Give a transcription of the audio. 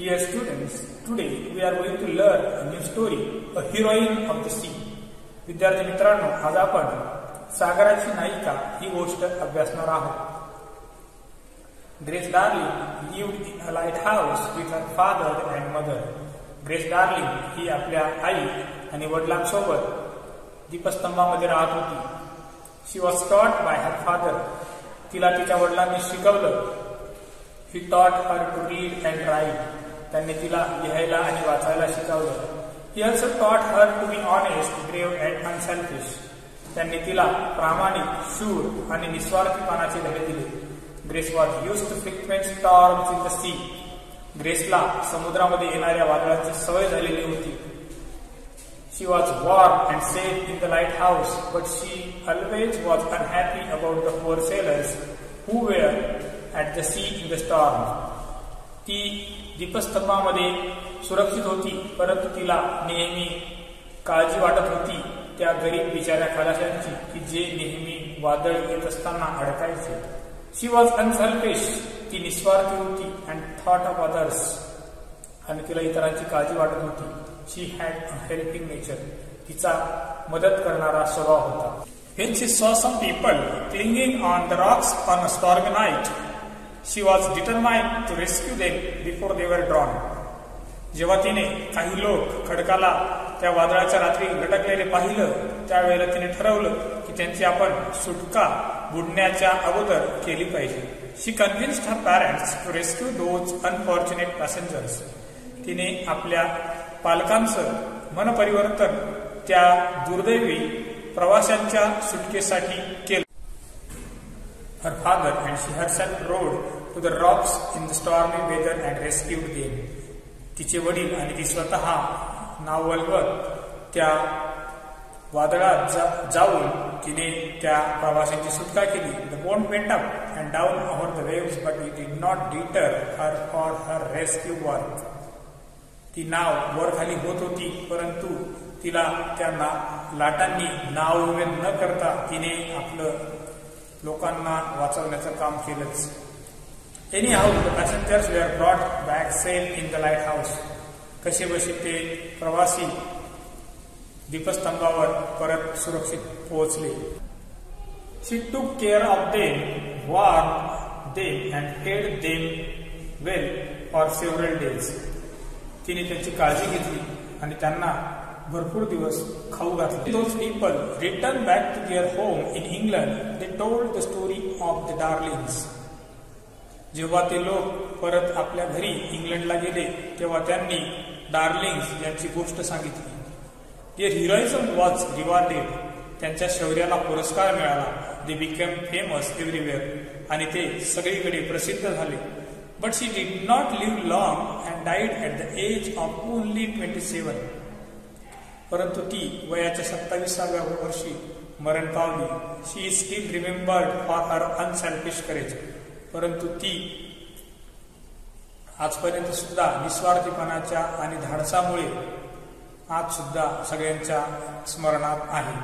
Dear students, today we are going to learn a new story, a heroine of the sea. विद्यार्थी मित्रांनो आज आपण सागराची नायिका ही गोष्ट अभ्यासणार आहोत Grace Darling lived in a lighthouse with her father and mother Grace Darling ही आपल्या आई आणि वडिलांसोबत दीपस्तंभामध्ये राहत होती she was taught by her father तिला तिच्या वडिलांनी शिकवलं he taught her to read and write त्यांनी तिला लिहायला आणि वाचायला शिकवलं he also taught her to be honest brave and unselfish त्यांनी तिला प्रामाणिक शूर आणि निस्वार्थीपणाचे धडे दिले Grace was used to frequent storms in the sea ग्रेसला समुद्रामध्ये येणाऱ्या वादळाची सवय झालेली होती she was warm and safe in the lighthouse but she always was unhappy about the four sailors who were at the sea in the storm ती दीपस्तंभामध्ये सुरक्षित होती परंतु तिला नेहमी काळजी वाटत होती त्या गरीब बिचाऱ्या खलाशांची की जे नेहमी वादळ येत असताना अडकायचे. शी वॉज अनसेल्फिश ती निस्वार्थी होती अँड थॉट ऑफ अदर्स आणि तिला इतरांची काळजी वाटत होती. She had a helping nature तिचा मदत करणारा स्वभाव होता. When she saw some people clinging on the rocks on a stormy night, she was determined to rescue them before they were drowned जेव्हा तिने काही लोक खडकाला त्या वादळाच्या रात्री लटकलेले पाहिलं त्यावेळेला तिने ठरवलं की त्यांची आपण सुटका बुडण्याच्या अगोदर केली पाहिजे. She convinced her parents to rescue those unfortunate passengers तिने आपल्या पालकांचं मनपरिवर्तन त्या दुर्दैवी प्रवाशांच्या सुटकेसाठी केलं. Her father and she herself rode to the rocks in the stormy weather and rescued them. तिचे वडील आणि ती स्वतः नाव त्या वादळात जा- जाऊन तिने त्या प्रवाशांची सुटका केली the boat went up and down over the waves but it did not deter her for her rescue work ती नाव वर खाली होत होती परंतु तिला त्या ना लाटांनी नाव उभे न करता तिने आपलं लोकांना वाचवण्याचं काम केलंच. Anyhow the passengers were brought back safe in the lighthouse कसे बसे ते प्रवासी दीपस्तंभावर परत सुरक्षित पोहोचले. She took care of them warm them and fed them well for several days तिने त्यांची काळजी घेतली आणि त्यांना भरपूर दिवस खाऊ घातले. Those people return back to their home in England they told the story of the Darlings जेव्हा ते लोक परत आपल्या घरी इंग्लंडला गेले तेव्हा त्यांनी डार्लिंग्स यांची गोष्ट सांगितली. देअर हिरोइझम वॉज रिवॉर्डेड त्यांच्या शौर्याला पुरस्कार मिळाला. दे बिकम फेमस एव्हरीवेअर आणि ते सगळीकडे प्रसिद्ध झाले. But she did not live long and died at the age of only twenty seven परंतु ती वयाच्या सत्तावीसाव्या वर्षी मरण पावली. She is still remembered for her unselfish courage परंतु ती आजपर्यंत सुद्धा निस्वार्थीपणाच्या आणि धाडसामुळे आज सुद्धा सगळ्यांच्या स्मरणात आहे.